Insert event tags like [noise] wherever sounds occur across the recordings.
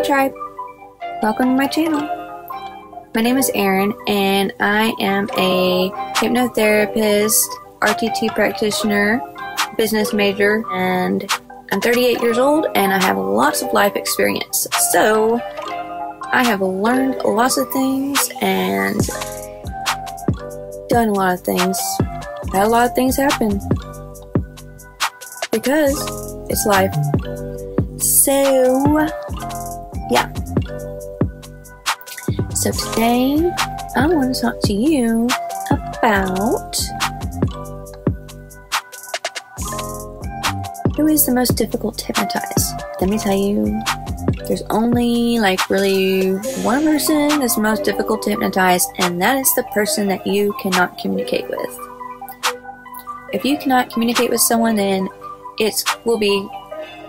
Tribe. Welcome to my channel. My name is Erin, and I am a hypnotherapist, RTT practitioner, business major, and I'm 38 years old and I have lots of life experience. So, I have learned lots of things and done a lot of things. Had a lot of things happen. Because it's life. So, yeah. So today, I want to talk to you about who is the most difficult to hypnotize. Let me tell you, there's only like really one person that's most difficult to hypnotize, and that is the person that you cannot communicate with. If you cannot communicate with someone, then it will be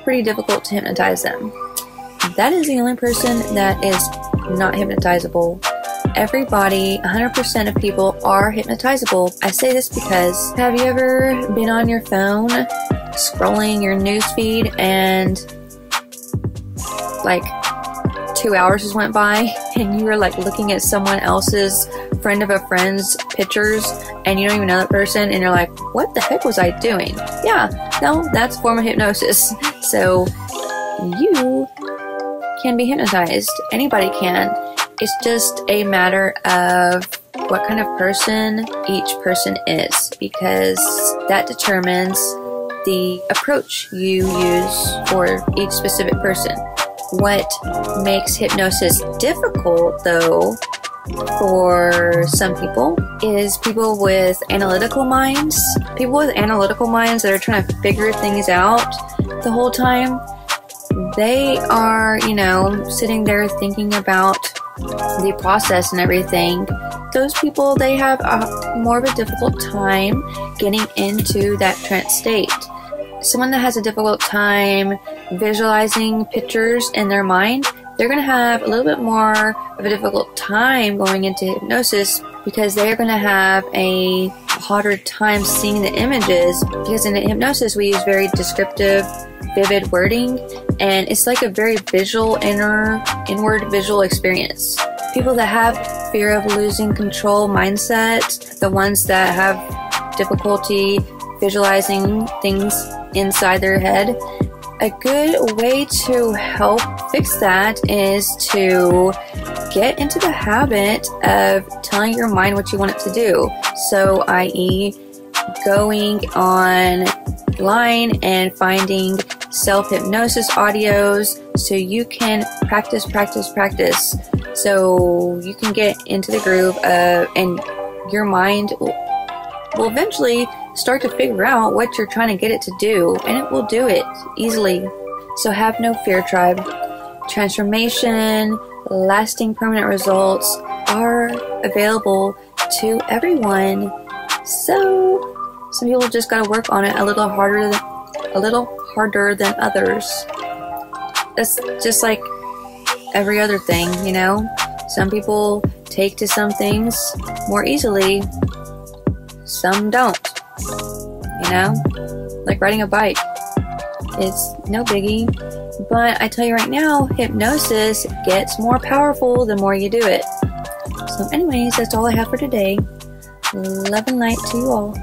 pretty difficult to hypnotize them. That is the only person that is not hypnotizable. Everybody, 100% of people are hypnotizable. I say this because have you ever been on your phone scrolling your newsfeed and like two hours just went by [laughs] and you were like looking at someone else's friend of a friend's pictures and you don't even know that person and you're like, what the heck was I doing? Yeah, no, that's form of hypnosis. [laughs] So you can be hypnotized. Anybody can. It's just a matter of what kind of person each person is because that determines the approach you use for each specific person. What makes hypnosis difficult, though, for some people is people with analytical minds. People with analytical minds that are trying to figure things out the whole time. They are, you know, sitting there thinking about the process and everything. Those people, they have a, more of a difficult time getting into that trance state someone that has a difficult time visualizing pictures in their mind, they're going to have a little bit more of a difficult time going into hypnosis because they're going to have a harder time seeing the images because in hypnosis we use very descriptive vivid wording and it's like a very visual inner inward visual experience people that have fear of losing control mindset the ones that have difficulty visualizing things inside their head. A good way to help fix that is to get into the habit of telling your mind what you want it to do. So, i.e., going online and finding self hypnosis audios so you can practice, practice, practice. So you can get into the groove of, and your mind will, will eventually start to figure out what you're trying to get it to do, and it will do it easily. So have no fear, tribe. Transformation, lasting permanent results are available to everyone. So some people just gotta work on it a little harder than a little harder than others. That's just like every other thing, you know? Some people take to some things more easily, some don't you know? Like riding a bike. It's no biggie. But I tell you right now, hypnosis gets more powerful the more you do it. So, anyways, that's all I have for today. Love and light to you all.